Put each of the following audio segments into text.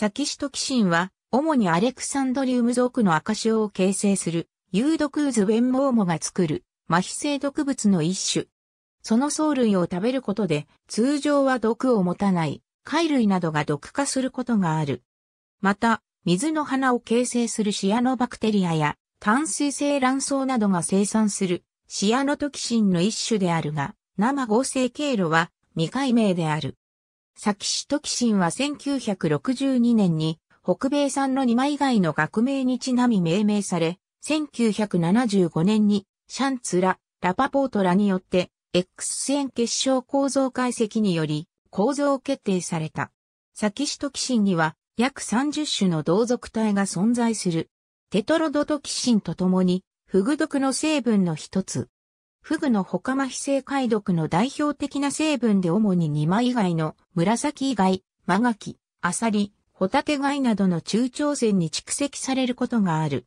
サキシトキシンは、主にアレクサンドリウム属の赤潮を形成する、有毒渦弁モーモが作る、麻痺性毒物の一種。その藻類を食べることで、通常は毒を持たない、貝類などが毒化することがある。また、水の花を形成するシアノバクテリアや、炭水性卵巣などが生産する、シアノトキシンの一種であるが、生合成経路は未解明である。サキシトキシンは1962年に北米産の2枚以外の学名にちなみ命名され、1975年にシャンツラ、ラパポートラによって X 線結晶構造解析により構造決定された。サキシトキシンには約30種の同族体が存在する。テトロドトキシンとともにフグ毒の成分の一つ。フグの他麻痺性解毒の代表的な成分で主に2枚以外の紫以外、マガキ、アサリ、ホタテ貝などの中朝鮮に蓄積されることがある。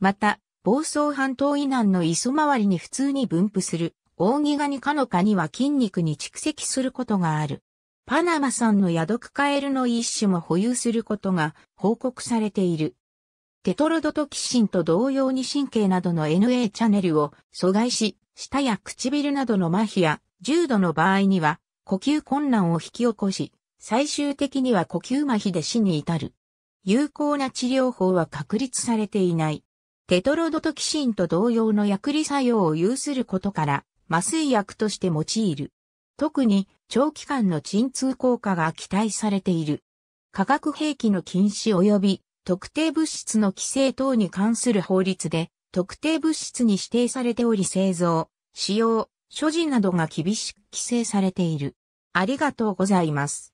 また、房総半島以南の磯周りに普通に分布する、大ギガニカノカには筋肉に蓄積することがある。パナマ産のヤドクカエルの一種も保有することが報告されている。テトロドトキシンと同様に神経などの NA チャネルを阻害し、舌や唇などの麻痺や重度の場合には呼吸困難を引き起こし、最終的には呼吸麻痺で死に至る。有効な治療法は確立されていない。テトロドトキシンと同様の薬理作用を有することから麻酔薬として用いる。特に長期間の鎮痛効果が期待されている。化学兵器の禁止及び特定物質の規制等に関する法律で特定物質に指定されており製造、使用、所持などが厳しく規制されている。ありがとうございます。